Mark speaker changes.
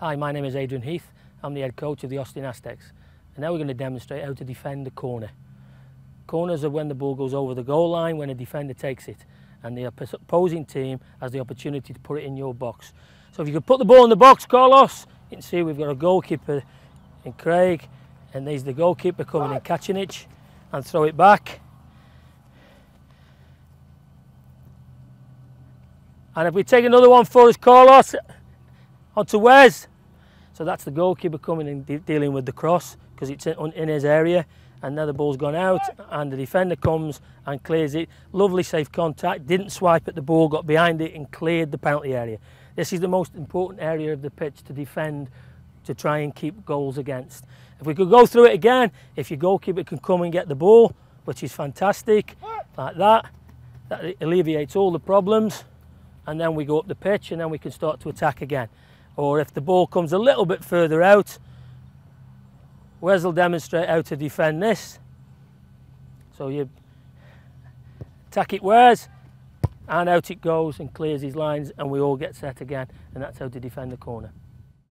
Speaker 1: Hi, my name is Adrian Heath. I'm the head coach of the Austin Aztex. And now we're going to demonstrate how to defend the corner. Corners are when the ball goes over the goal line, when a defender takes it. And the opposing team has the opportunity to put it in your box. So if you could put the ball in the box, Carlos, you can see we've got a goalkeeper in Craig. And there's the goalkeeper coming in, catching it and throw it back. And if we take another one for us, Carlos, onto Wes. So that's the goalkeeper coming and de dealing with the cross because it's in, in his area. And now the ball's gone out and the defender comes and clears it. Lovely safe contact, didn't swipe at the ball, got behind it and cleared the penalty area. This is the most important area of the pitch to defend to try and keep goals against. If we could go through it again, if your goalkeeper can come and get the ball, which is fantastic, like that, that alleviates all the problems and then we go up the pitch and then we can start to attack again. Or if the ball comes a little bit further out, Wes will demonstrate how to defend this. So you tack it Wes, and out it goes and clears his lines and we all get set again and that's how to defend the corner.